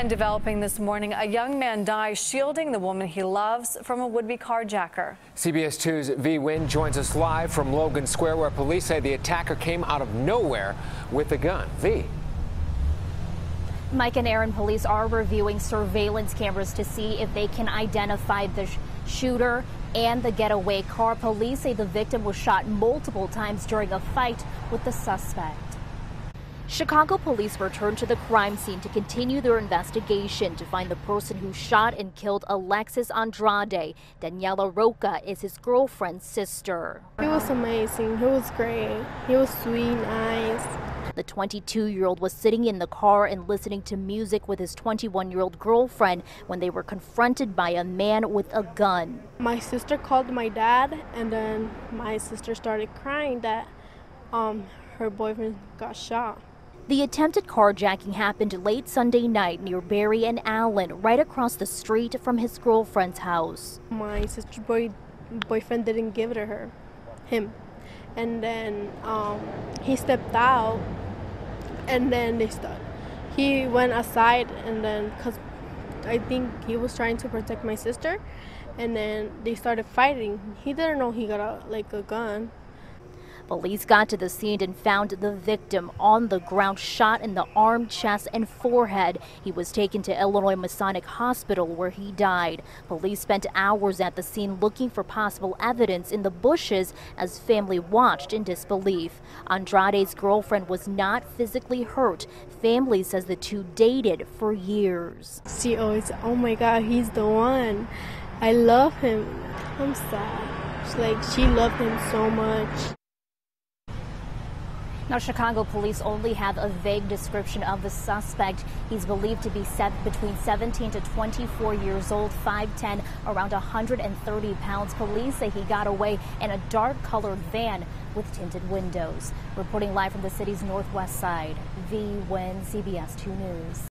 And developing this morning, a young man dies shielding the woman he loves from a would-be carjacker. CBS 2's Vi Nguyen joins us live from Logan Square, where police say the attacker came out of nowhere with a gun. Vi Mike and Aaron police are reviewing surveillance cameras to see if they can identify the sh shooter and the getaway car. Police say the victim was shot multiple times during a fight with the suspect. Chicago police returned to the crime scene to continue their investigation to find the person who shot and killed Alexis Andrade. Daniela Roca is his girlfriend's sister. He was amazing. He was great. He was sweet, nice. The 22 year old was sitting in the car and listening to music with his 21 year old girlfriend when they were confronted by a man with a gun. My sister called my dad, and then my sister started crying that um, her boyfriend got shot. The attempted carjacking happened late Sunday night near Barry and Allen, right across the street from his girlfriend's house. My sister's boy, boyfriend didn't give it to her, him. And then um, he stepped out, and then they started. He went aside, and then, because I think he was trying to protect my sister, and then they started fighting. He didn't know he got a, like a gun. Police got to the scene and found the victim on the ground, shot in the arm, chest, and forehead. He was taken to Illinois Masonic Hospital where he died. Police spent hours at the scene looking for possible evidence in the bushes as family watched in disbelief. Andrade's girlfriend was not physically hurt. Family says the two dated for years. She always, oh my God, he's the one. I love him. I'm sad. Like she loved him so much. Now, Chicago police only have a vague description of the suspect. He's believed to be set between 17 to 24 years old, 5'10, around 130 pounds. Police say he got away in a dark colored van with tinted windows. Reporting live from the city's northwest side, Vi Nguyen, CBS 2 News.